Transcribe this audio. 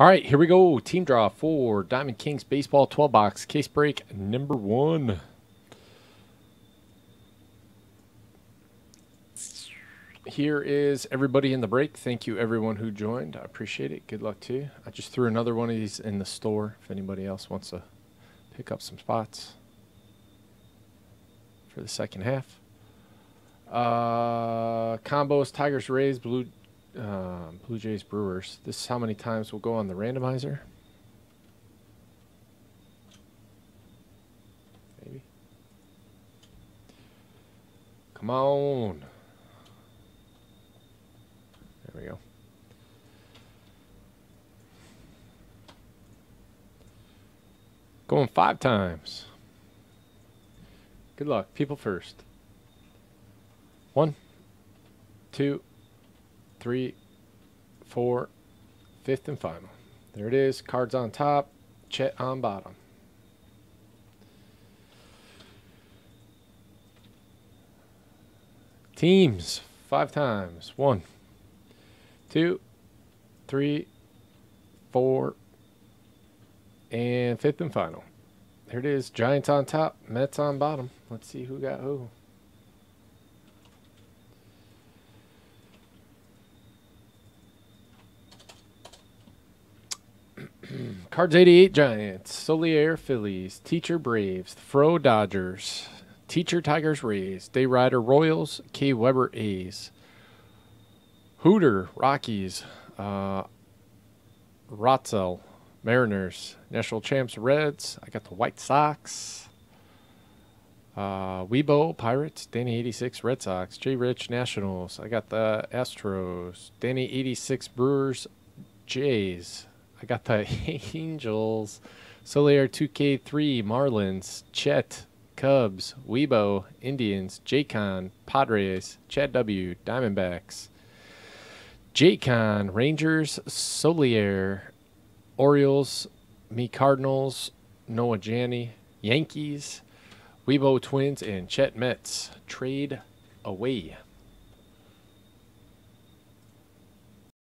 All right, here we go. Team draw for Diamond Kings Baseball 12 box case break number one. Here is everybody in the break. Thank you, everyone who joined. I appreciate it. Good luck to you. I just threw another one of these in the store if anybody else wants to pick up some spots for the second half. Uh, combos Tigers, Rays, Blue uh, Blue Jays, Brewers. This is how many times we'll go on the randomizer. Maybe. Come on. There we go. Going five times. Good luck. People first. One, two, three, four, fifth and final. There it is. Cards on top, Chet on bottom. Teams, five times. One, two, three, four, and fifth and final. There it is. Giants on top, Mets on bottom. Let's see who got who. Cards 88 Giants, Solier Phillies, Teacher Braves, Fro Dodgers, Teacher Tigers Rays, Day Rider Royals, K. Weber A's, Hooter Rockies, uh, Rotzel Mariners, National Champs Reds. I got the White Sox, uh, Weibo Pirates, Danny 86 Red Sox, J Rich Nationals. I got the Astros, Danny 86 Brewers, Jays. I got the Angels, Solier 2K3 Marlins, Chet Cubs, Weibo Indians, Jaycon Padres, Chad W Diamondbacks, Jaycon Rangers, Solier Orioles, me Cardinals, Noah Janney, Yankees, Weibo Twins, and Chet Mets. Trade away.